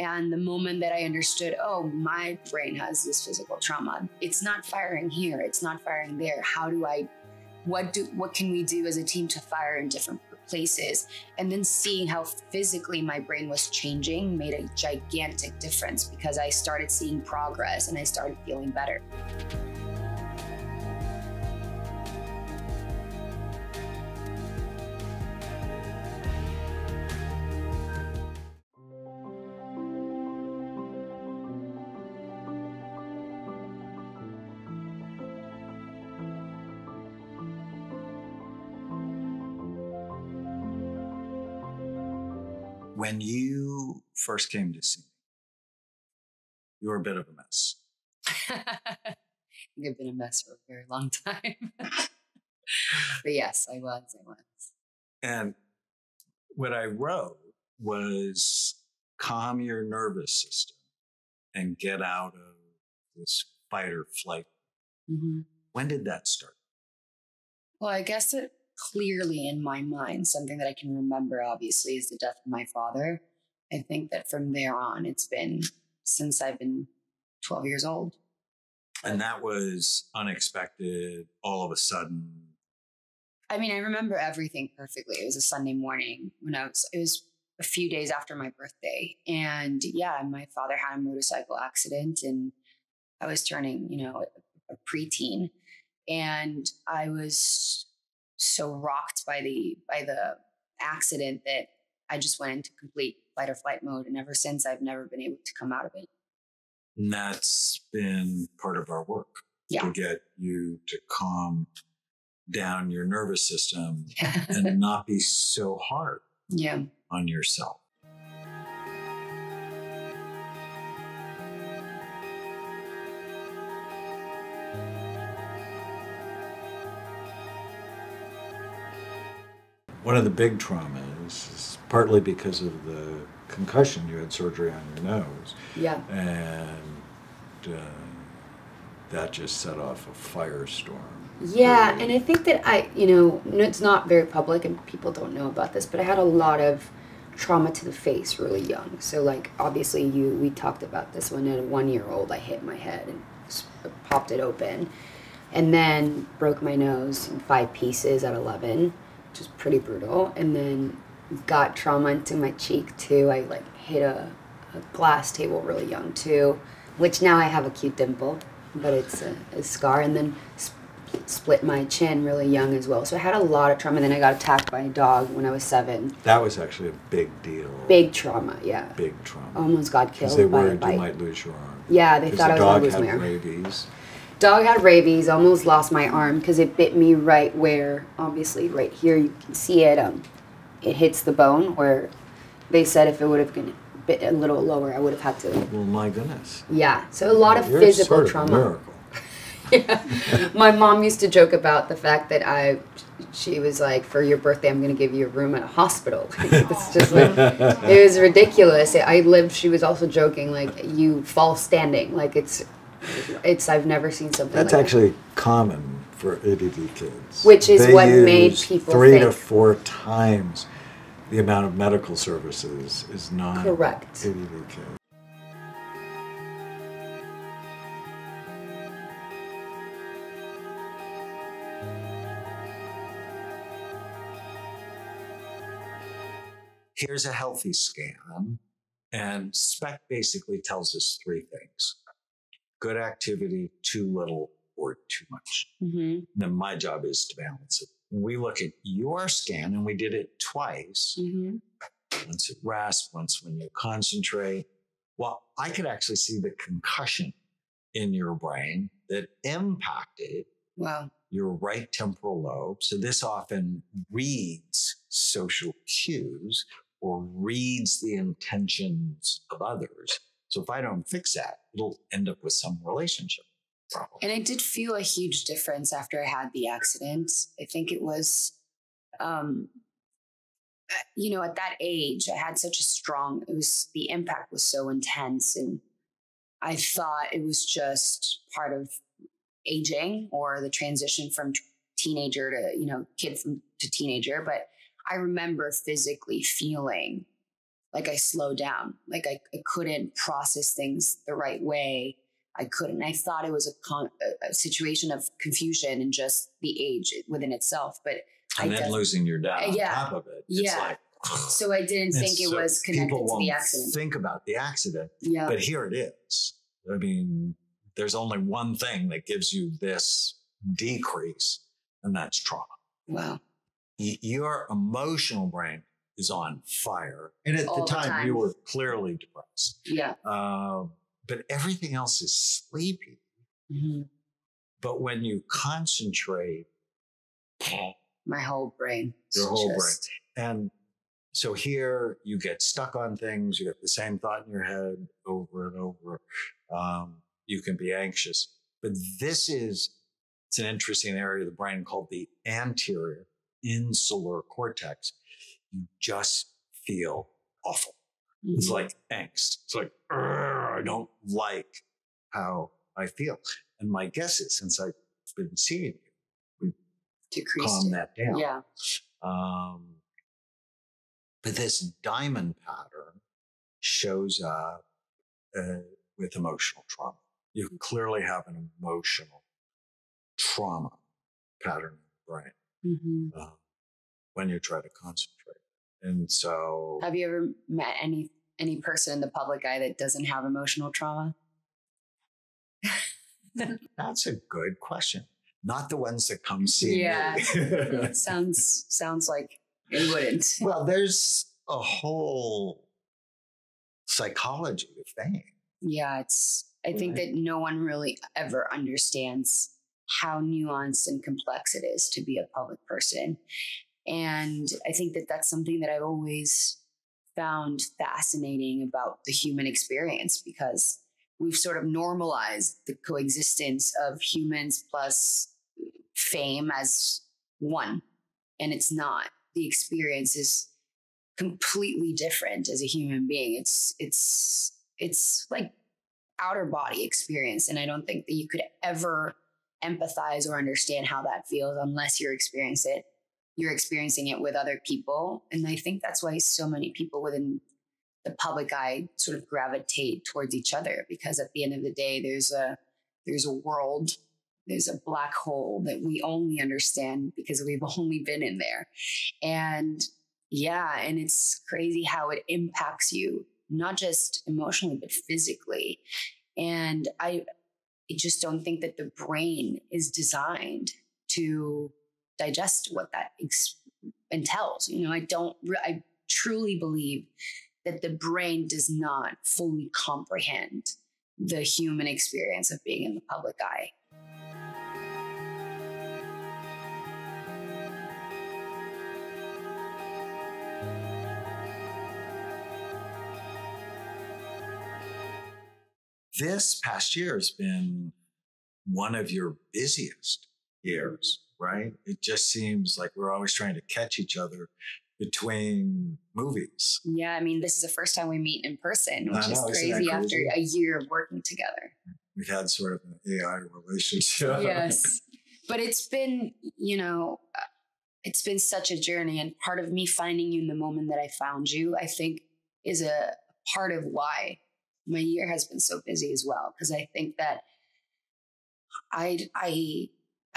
And the moment that I understood, oh, my brain has this physical trauma, it's not firing here, it's not firing there. How do I, what do, what can we do as a team to fire in different places? And then seeing how physically my brain was changing made a gigantic difference because I started seeing progress and I started feeling better. When you first came to see me, you were a bit of a mess. I think I've been a mess for a very long time. but yes, I was. I was. And what I wrote was calm your nervous system and get out of this fight or flight. Mm-hmm. When did that start? Well, I guess it clearly in my mind, something that I can remember, obviously, is the death of my father. I think that from there on, it's been since I've been 12 years old. And that was unexpected, all of a sudden. I mean, I remember everything perfectly. It was a Sunday morning when I was, it was a few days after my birthday. And yeah, my father had a motorcycle accident and I was turning, you know, a, a preteen. And I was so rocked by the by the accident that I just went into complete fight or flight mode. And ever since, I've never been able to come out of it. And that's been part of our work yeah. to get you to calm down your nervous system and not be so hard yeah. on yourself. One of the big traumas is partly because of the concussion. You had surgery on your nose. Yeah. And uh, that just set off a firestorm. Yeah, and I think that I, you know, it's not very public and people don't know about this, but I had a lot of trauma to the face really young. So like obviously you we talked about this when at a 1 year old I hit my head and popped it open and then broke my nose in five pieces at 11 which was pretty brutal. And then got trauma into my cheek too. I like hit a, a glass table really young too, which now I have a cute dimple, but it's a, a scar. And then sp split my chin really young as well. So I had a lot of trauma. And then I got attacked by a dog when I was seven. That was actually a big deal. Big trauma, yeah. Big trauma. Almost got killed. Because they worried you might lose your arm. Yeah, they thought the I was going to lose my arm. rabies. Dog had rabies, almost lost my arm because it bit me right where, obviously, right here you can see it. Um, it hits the bone where they said if it would have been bit a little lower, I would have had to. Well, my goodness. Yeah, so a lot of You're physical sort of trauma. miracle. yeah. My mom used to joke about the fact that I, she was like, for your birthday, I'm going to give you a room at a hospital. it's just like, it was ridiculous. I lived, she was also joking, like, you fall standing. Like, it's it's I've never seen something. That's like actually that. common for ADD kids, which is they what made people three think. to four times the amount of medical services is not correct ADD kids. Here's a healthy scan, and SPECT basically tells us three things good activity, too little, or too much. Mm-hmm. Then my job is to balance it. We look at your scan, and we did it twice. Mm-hmm. Once at rest, once when you concentrate. Well, I could actually see the concussion in your brain that impacted wow. your right temporal lobe. So this often reads social cues or reads the intentions of others so if I don't fix that, it'll end up with some relationship problem. And I did feel a huge difference after I had the accident. I think it was, um, you know, at that age, I had such a strong, it was, the impact was so intense. And I thought it was just part of aging or the transition from teenager to, you know, kid from to teenager. But I remember physically feeling like I slowed down. Like I, I couldn't process things the right way. I couldn't. I thought it was a, con- a, situation of confusion and just the age within itself. But and I then losing your dad on Yeah. top of it. It's Yeah. like, so I didn't think it so was connected to the accident. Think about the accident, yeah. but here it is. I mean, there's only one thing that gives you this decrease, and that's trauma. wow. Y- Your emotional brain is on fire, and at All the the time, time. you were clearly depressed. Yeah. Um, but everything else is sleepy. Mhm. But when you concentrate, My whole brain. Your whole brain. And so here you get stuck on things, you get the same thought in your head over and over. Um, you can be anxious. But this is it's an interesting area of the brain called the anterior insular cortex. You just feel awful. It's Mhm. like angst. It's like, I don't like how I feel. And my guess is since I've been seeing you, decreased. calm it. that down. Yeah. Um, but this diamond pattern shows up uh, with emotional trauma. You clearly have an emotional trauma pattern in the brain hmm uh, when you try to concentrate. And so, Have you ever met any any person in the public eye that doesn't have emotional trauma? that's a good question. Not the ones that come see Yeah. me. sounds sounds like it wouldn't. well, there's a whole psychology of fame. Yeah, it's. I think Right. that no one really ever understands how nuanced and complex it is to be a public person, and I think that that's something that I've always found fascinating about the human experience because we've sort of normalized the coexistence of humans plus fame as one, and it's not. The experience is completely different as a human being. It's it's it's like outer body experience, and I don't think that you could ever empathize or understand how that feels unless you experience it. You're experiencing it with other people, and I think that's why so many people within the public eye sort of gravitate towards each other because at the end of the day, there's a there's a world, there's a black hole that we only understand because we've only been in there, and yeah, and it's crazy how it impacts you, not just emotionally, but physically. And I, I just don't think that the brain is designed to digest what that ex- entails. You know, I don't, I truly believe that the brain does not fully comprehend the human experience of being in the public eye. this past year has been one of your busiest years, right? It just seems like we're always trying to catch each other between movies. Yeah, I mean, this is the first time we meet in person, which is know, isn't that crazy after a year of working together. We've had sort of an AI relationship. yes. But it's been, you know, uh, it's been such a journey. And part of me finding you in the moment that I found you, I think, is a part of why my year has been so busy as well. Because I think that I, I,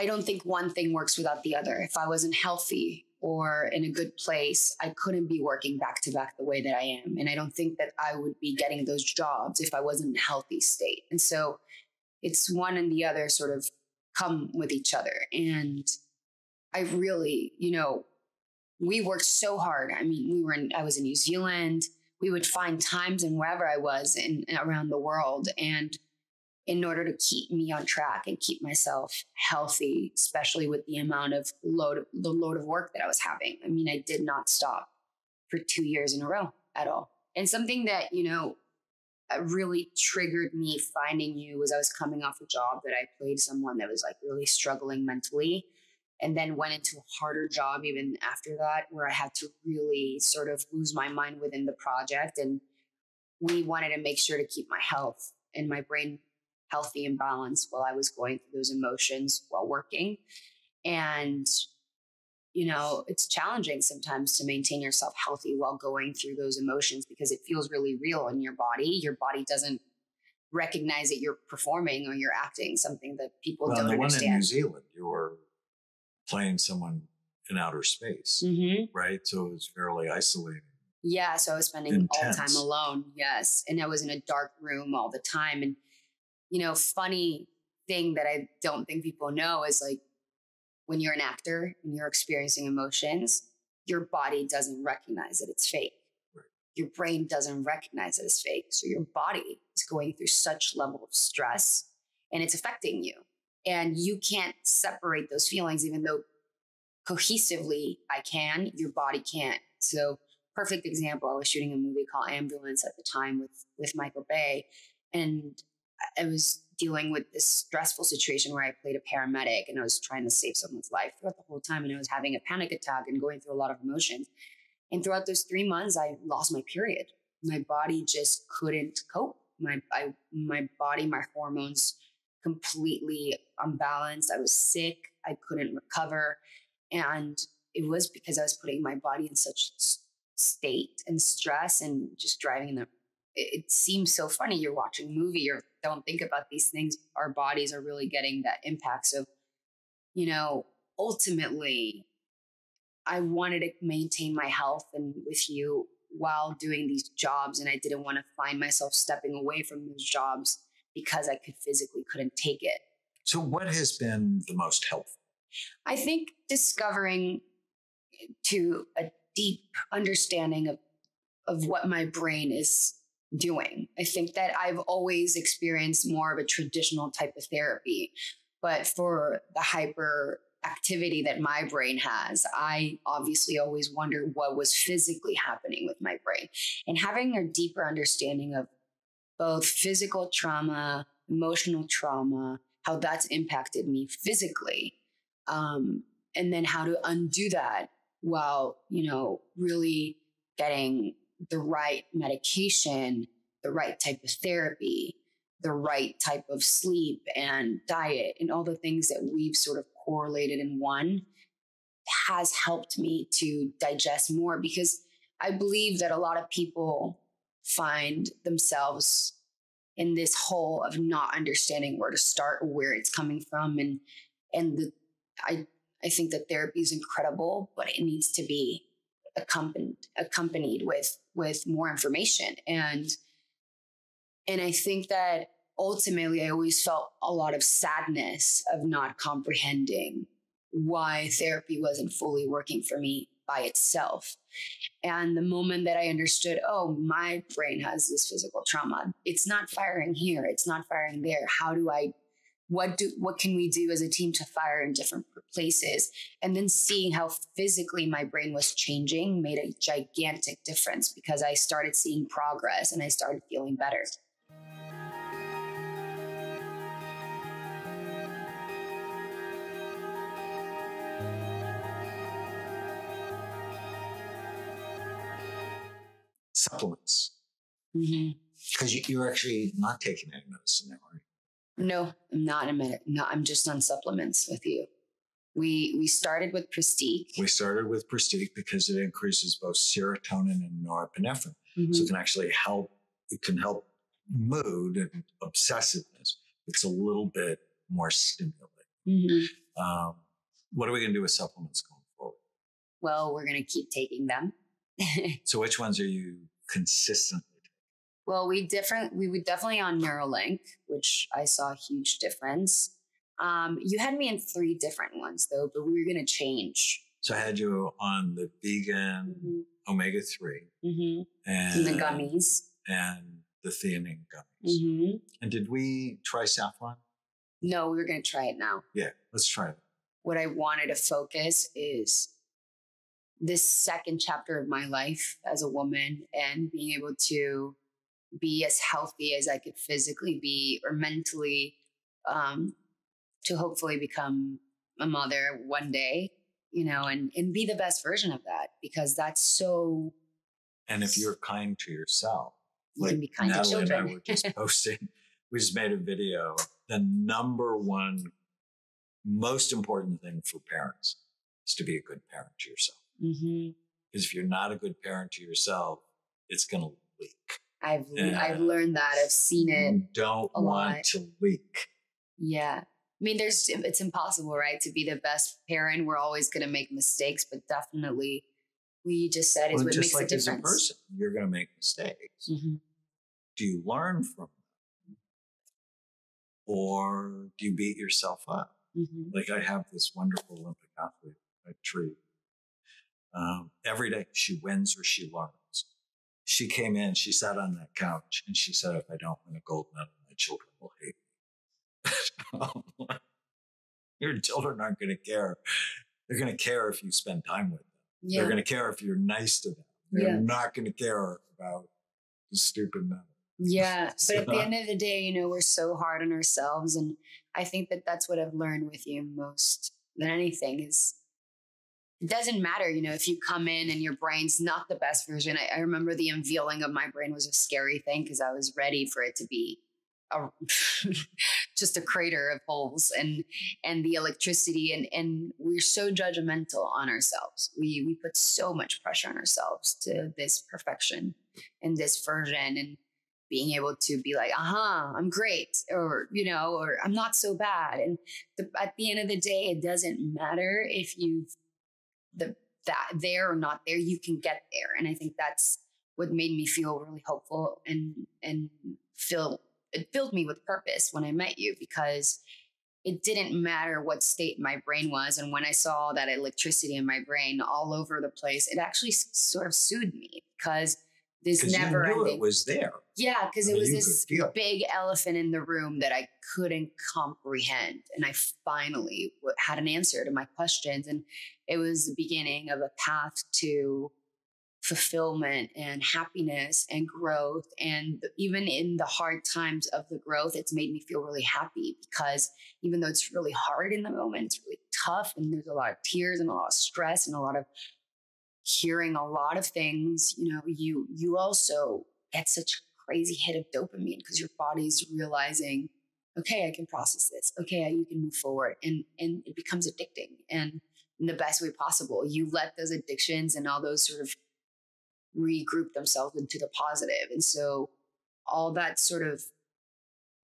I don't think one thing works without the other. If I wasn't healthy or in a good place, I couldn't be working back to back the way that I am. And I don't think that I would be getting those jobs if I wasn't in a healthy state. And so it's one and the other sort of come with each other. And I really, you know, we worked so hard. I mean, we were in, I was in New Zealand. We would find times and wherever I was in around the world. And in order to keep me on track and keep myself healthy, especially with the amount of load, the load of work that I was having. I mean, I did not stop for two years in a row at all. And something that, you know, uh, really triggered me finding you was I was coming off a job that I played someone that was like really struggling mentally and then went into a harder job even after that where I had to really sort of lose my mind within the project and we wanted to make sure to keep my health and my brain healthy and balanced while I was going through those emotions while working and you know, it's challenging sometimes to maintain yourself healthy while going through those emotions because it feels really real in your body. Your body doesn't recognize that you're performing or you're acting something that people well, don't the understand. one in New Zealand, you were playing someone in outer space, hmm right? So it was fairly isolating. Yeah, so I was spending all the time alone. Yes, and I was in a dark room all the time. And you know, funny thing that I don't think people know is like when you're an actor and you're experiencing emotions, your body doesn't recognize that it's fake. Right. Your brain doesn't recognize that it's fake. So your body is going through such level of stress and it's affecting you. And you can't separate those feelings, even though cohesively I can, your body can't. So perfect example, I was shooting a movie called Ambulance at the time with with Michael Bay. And I was dealing with this stressful situation where I played a paramedic and I was trying to save someone's life throughout the whole time. And I was having a panic attack and going through a lot of emotions. And throughout those three months, I lost my period. My body just couldn't cope. My I, my body, my hormones completely unbalanced. I was sick. I couldn't recover. And it was because I was putting my body in such state and stress and just driving in the it, seems so funny. You're watching a movie, or don't think about these things. Our bodies are really getting that impact. So, you know, ultimately, I wanted to maintain my health and with you while doing these jobs. And I didn't want to find myself stepping away from those jobs because I could physically couldn't take it. So, what has been the most helpful? I think discovering to a deep understanding of of what my brain is doing. I think that I've always experienced more of a traditional type of therapy, but for the hyper activity that my brain has, I obviously always wonder what was physically happening with my brain and having a deeper understanding of both physical trauma, emotional trauma, how that's impacted me physically um, and then how to undo that while you know really getting the right medication the right type of therapy the right type of sleep and diet and all the things that we've sort of correlated in one has helped me to digest more because i believe that a lot of people find themselves in this hole of not understanding where to start or where it's coming from and and the I I think that therapy is incredible, but it needs to be accompanied accompanied with with more information and and I think that ultimately I always felt a lot of sadness of not comprehending why therapy wasn't fully working for me by itself. And the moment that I understood, oh, my brain has this physical trauma, it's not firing here, it's not firing there. How do I what do what can we do as a team to fire in different places and then seeing how physically my brain was changing made a gigantic difference because i started seeing progress and i started feeling better Supplements. mm-hmm. Because you, you're actually not taking any medicine you? No i'm not a minute no i'm just on supplements with you we we started with Pristiq We started with Pristiq because it increases both serotonin and norepinephrine. Mhm. So it can actually help, it can help mood and obsessiveness. It's a little bit more stimulating. Mhm. Um, what are we going to do with supplements going forward? well we're going to keep taking them So which ones are you consistently Well, we different we were definitely on NeuroLink, which I saw a huge difference. Um, you had me in three different ones though, but we were gonna change. So I had you on the vegan Mm-hmm. omega 3 Mm-hmm. and the gummies. and the theanine gummies. Mm-hmm. And did we try saffron? No, we were gonna try it now. Yeah, let's try it. What I wanted to focus is this second chapter of my life as a woman and being able to be as healthy as I could physically be or mentally um, to hopefully become a mother one day, you know, and, and be the best version of that because that's so, And if you're kind to yourself, you can be kind Natalie to and I children. were just posting, we just made a video. The number one most important thing for parents is to be a good parent to yourself. Mm-hmm. Because if you're not a good parent to yourself, it's going to leak. I've Yeah. I've learned that. I've seen it. You don't want lot. to leak. Yeah. I mean, there's it's impossible, right, to be the best parent. We're always going to make mistakes, but definitely, we just said is Well, what just makes like a as a person, you're going to make mistakes. hmm Do you learn from them? Or do you beat yourself up? hmm Like I have this wonderful Olympic athlete, I treat. Um, every day she wins or she learns. She came in, she sat on that couch and she said, if I don't win a gold medal, my children will hate me. Your children aren't going to care. They're going to care if you spend time with them. Yeah. They're going to care if you're nice to them. They're Yeah. not going to care about the stupid medal. Yeah, but at the end of the day, you know, we're so hard on ourselves, and I think that that's what I've learned with you most than anything is it doesn't matter, you know, if you come in and your brain's not the best version. I, I remember the unveiling of my brain was a scary thing because I was ready for it to be a, just a crater of holes and and the electricity and and we're so judgmental on ourselves. We we put so much pressure on ourselves to this perfection and this version and being able to be like, uh-huh, I'm great, or you know, or I'm not so bad. And the, at the end of the day, it doesn't matter if you've the that there or not there, you can get there. And I think that's what made me feel really hopeful and and feel it filled me with purpose when I met you because it didn't matter what state my brain was. And when I saw that electricity in my brain all over the place, it actually sort of soothed me because this Because you never knew ending. it was there. Yeah, because it was this could feel it. big elephant in the room that I couldn't comprehend. And I finally w- had an answer to my questions. And it was the beginning of a path to fulfillment and happiness and growth. And even in the hard times of the growth, it's made me feel really happy because even though it's really hard in the moment, it's really tough and there's a lot of tears and a lot of stress and a lot of hearing a lot of things you know you you also get such crazy hit of dopamine because your body's realizing okay i can process this. Okay you can move forward and and it becomes addicting and in the best way possible. You let those addictions and all those sort of regroup themselves into the positive and so all that sort of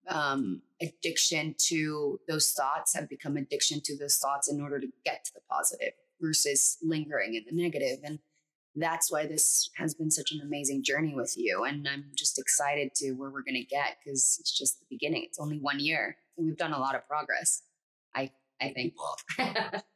um, addiction to those thoughts have become addiction to those thoughts in order to get to the positive versus lingering in the negative. And that's why this has been such an amazing journey with you. And I'm just excited to where we're going to get because it's just the beginning. It's only one year we've done a lot of progress. I I think.